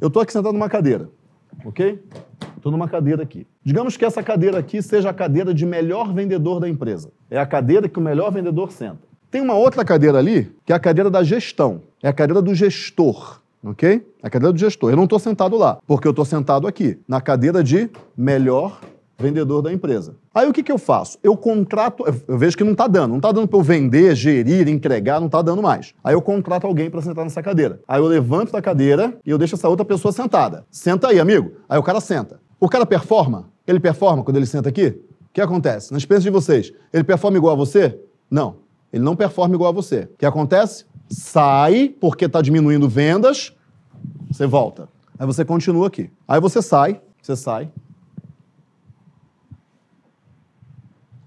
Eu estou aqui sentado numa cadeira, ok? Estou numa cadeira aqui. Digamos que essa cadeira aqui seja a cadeira de melhor vendedor da empresa. É a cadeira que o melhor vendedor senta. Tem uma outra cadeira ali, que é a cadeira da gestão. É a cadeira do gestor, ok? É a cadeira do gestor. Eu não estou sentado lá, porque eu estou sentado aqui, na cadeira de melhor vendedor da empresa. Aí o que, que eu faço? Eu contrato, eu vejo que não está dando, não está dando para eu vender, gerir, entregar, não está dando mais. Aí eu contrato alguém para sentar nessa cadeira. Aí eu levanto da cadeira e eu deixo essa outra pessoa sentada. Senta aí, amigo. Aí o cara senta. O cara performa? Ele performa quando ele senta aqui? O que acontece? Na experiência de vocês, ele performa igual a você? Não. Ele não performa igual a você. O que acontece? Sai, porque está diminuindo vendas, você volta. Aí você continua aqui. Aí você sai, você sai,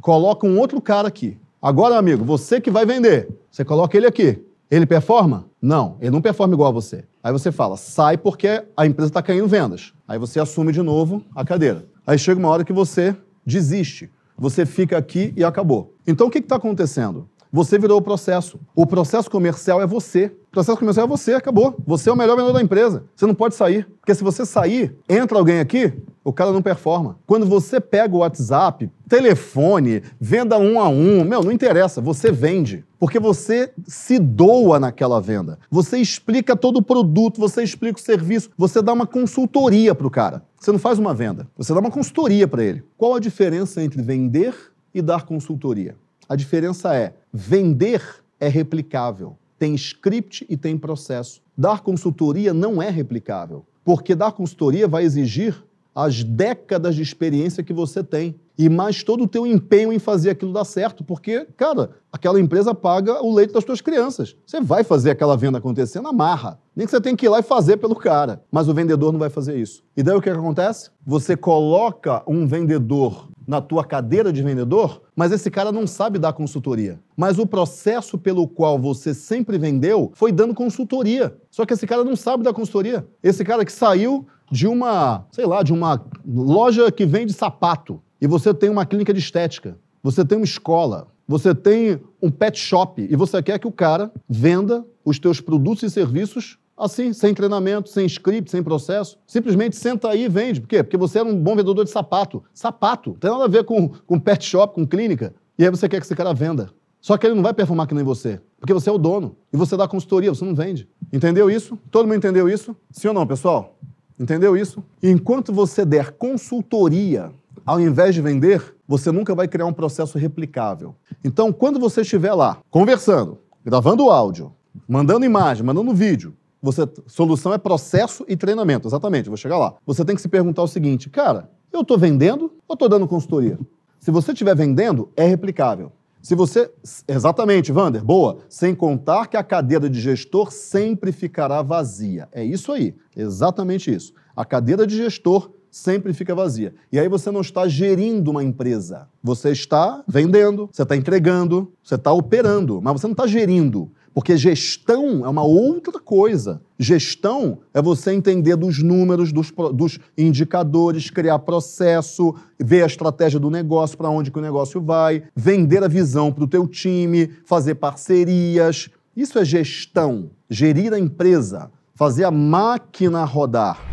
coloca um outro cara aqui. Agora, amigo, você que vai vender, você coloca ele aqui. Ele performa? Não, ele não performa igual a você. Aí você fala, sai porque a empresa está caindo vendas. Aí você assume de novo a cadeira. Aí chega uma hora que você desiste. Você fica aqui e acabou. Então o que está acontecendo? Você virou o processo. O processo comercial é você. O processo comercial é você, acabou. Você é o melhor vendedor da empresa. Você não pode sair. Porque se você sair, entra alguém aqui, o cara não performa. Quando você pega o WhatsApp, telefone, venda um a um, meu, não interessa, você vende. Porque você se doa naquela venda. Você explica todo o produto, você explica o serviço, você dá uma consultoria para o cara. Você não faz uma venda, você dá uma consultoria para ele. Qual a diferença entre vender e dar consultoria? A diferença é: vender é replicável, tem script e tem processo. Dar consultoria não é replicável, porque dar consultoria vai exigir as décadas de experiência que você tem e mais todo o teu empenho em fazer aquilo dar certo, porque, cara, aquela empresa paga o leite das tuas crianças. Você vai fazer aquela venda acontecer na marra. Nem que você tem que ir lá e fazer pelo cara. Mas o vendedor não vai fazer isso. E daí o que acontece? Você coloca um vendedor na tua cadeira de vendedor, mas esse cara não sabe dar consultoria. Mas o processo pelo qual você sempre vendeu foi dando consultoria. Só que esse cara não sabe dar consultoria. Esse cara que saiu de uma, sei lá, de uma loja que vende sapato e você tem uma clínica de estética, você tem uma escola, você tem um pet shop e você quer que o cara venda os teus produtos e serviços Assim, sem treinamento, sem script, sem processo. Simplesmente senta aí e vende. Por quê? Porque você era um bom vendedor de sapato. Sapato. Não tem nada a ver com, com pet shop, com clínica. E aí você quer que esse cara venda. Só que ele não vai performar que nem você. Porque você é o dono. E você dá consultoria, você não vende. Entendeu isso? Todo mundo entendeu isso? Sim ou não, pessoal? Entendeu isso? Enquanto você der consultoria ao invés de vender, você nunca vai criar um processo replicável. Então, quando você estiver lá, conversando, gravando áudio, mandando imagem, mandando vídeo, você, solução é processo e treinamento, exatamente, vou chegar lá. Você tem que se perguntar o seguinte, cara, eu estou vendendo ou estou dando consultoria? Se você estiver vendendo, é replicável. Se você. Exatamente, Vander, boa. Sem contar que a cadeira de gestor sempre ficará vazia. É isso aí, exatamente isso. A cadeira de gestor sempre fica vazia. E aí você não está gerindo uma empresa. Você está vendendo, você está entregando, você está operando, mas você não está gerindo. Porque gestão é uma outra coisa. Gestão é você entender dos números, dos, dos indicadores, criar processo, ver a estratégia do negócio, para onde que o negócio vai, vender a visão para o teu time, fazer parcerias. Isso é gestão. Gerir a empresa, fazer a máquina rodar.